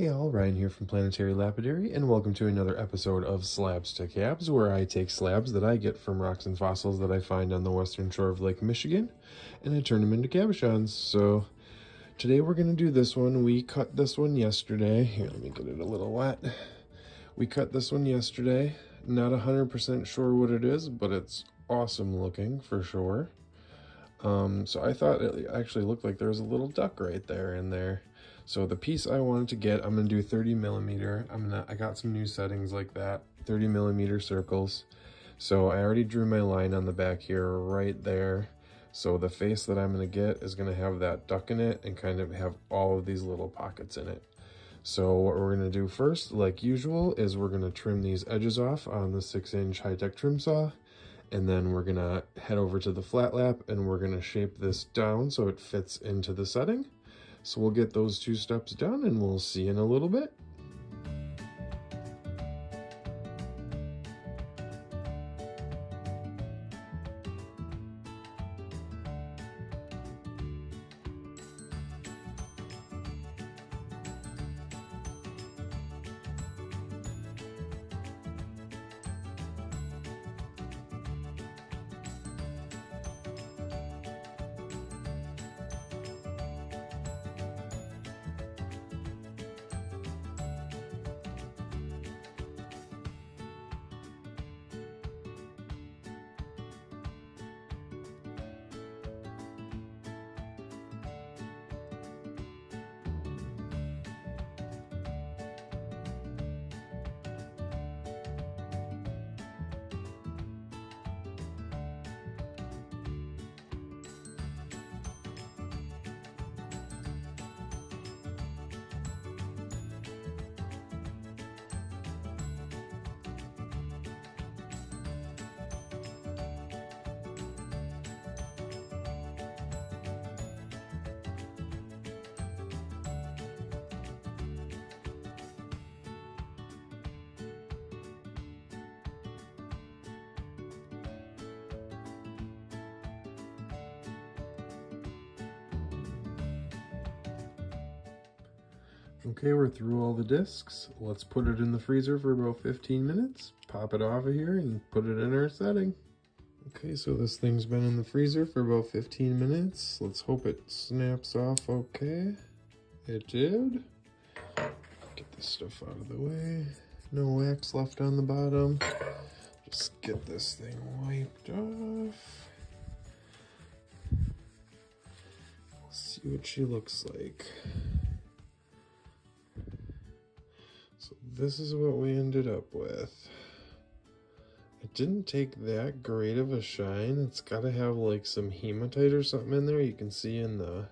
Hey all, Ryan here from Planetary Lapidary, and welcome to another episode of Slabs to Cabs, where I take slabs that I get from rocks and fossils that I find on the western shore of Lake Michigan, and I turn them into cabochons. So today we're going to do this one. We cut this one yesterday. Here, let me get it a little wet. We cut this one yesterday. Not 100% sure what it is, but it's awesome looking for sure. Um, so I thought it actually looked like there was a little duck right there in there. So the piece I wanted to get, I'm gonna do 30 millimeter. I'm gonna, I got some new settings like that, 30 millimeter circles. So I already drew my line on the back here right there. So the face that I'm gonna get is gonna have that duck in it and kind of have all of these little pockets in it. So what we're gonna do first, like usual, is we're gonna trim these edges off on the six inch high-tech trim saw. And then we're gonna head over to the flat lap and we're gonna shape this down so it fits into the setting. So we'll get those two steps done and we'll see in a little bit. Okay, we're through all the discs. Let's put it in the freezer for about 15 minutes, pop it off of here, and put it in our setting. Okay, so this thing's been in the freezer for about 15 minutes. Let's hope it snaps off okay. It did. Get this stuff out of the way. No wax left on the bottom. Just get this thing wiped off. See what she looks like. This is what we ended up with. It didn't take that great of a shine. It's got to have like some hematite or something in there. You can see in the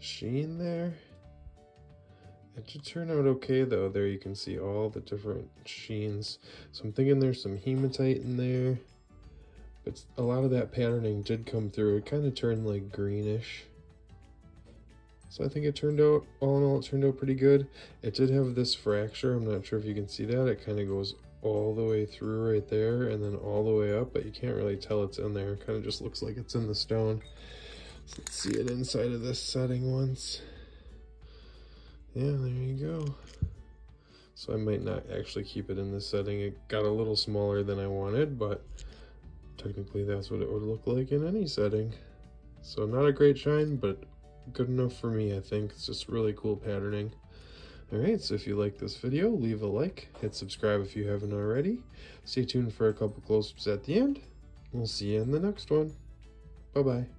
sheen there. It should turn out okay though. There you can see all the different sheens. So I'm thinking there's some hematite in there. But a lot of that patterning did come through. It kind of turned like greenish. So I think it turned out, all in all, it turned out pretty good. It did have this fracture. I'm not sure if you can see that. It kind of goes all the way through right there and then all the way up, but you can't really tell it's in there. It kind of just looks like it's in the stone. So let's see it inside of this setting once. Yeah, there you go. So I might not actually keep it in this setting. It got a little smaller than I wanted, but technically that's what it would look like in any setting. So not a great shine, but good enough for me, I think. It's just really cool patterning. Alright, so if you like this video, leave a like, hit subscribe if you haven't already. Stay tuned for a couple close-ups at the end. We'll see you in the next one. Bye-bye.